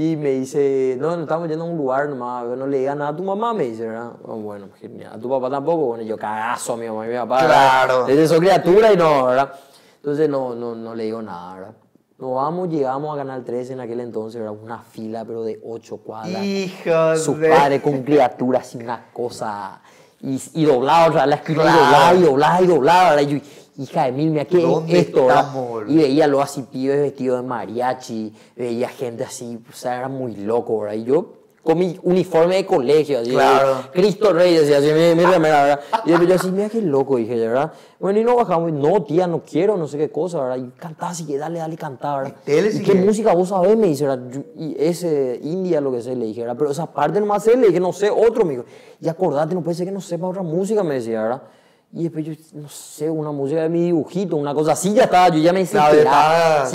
Y me dice, no, no estamos yendo a un lugar nomás, no le digas nada a tu mamá, me dice, ¿verdad? Oh, bueno, genial. A tu papá tampoco, bueno, yo cagazo a mi mamá y mi papá. Claro. Desde su criatura y no, ¿verdad? Entonces no, no, no le digo nada, ¿verdad? Nos vamos, llegamos a Canal 13 en aquel entonces, era una fila, pero de ocho cuadras. Hijo Su de... padre con criaturas y una cosa. Y, y doblado, la esquina, Claro. y doblada, y doblada, y. Y yo, hija de mil, mira, ¿qué ¿Dónde esto, estamos? Y veía los así pibes vestidos de mariachi, veía gente así, o sea, era muy loco, ¿verdad? Y yo con mi uniforme de colegio, así, Claro. Cristo Rey, decía así, mi, mi remera, ¿verdad? Y después yo así, mira qué loco, dije, ¿verdad? Bueno, y nos bajamos, no, tía, no quiero, no sé qué cosa, ¿verdad? Y cantaba así que dale, dale, cantaba, ¿verdad? Metele ¿Y si qué música vos sabés? Me dice, ¿verdad? Yo- Y ese, India, lo que sé, le dije, ¿verdad? Pero esa parte nomás sé, le dije, no sé, otro, me dijo. Y acordate, no puede ser que no sepa otra música, me decía, ¿verdad? Y después yo, no sé, una música de mi dibujito, una cosa así, ya estaba, yo ya me desesperaba.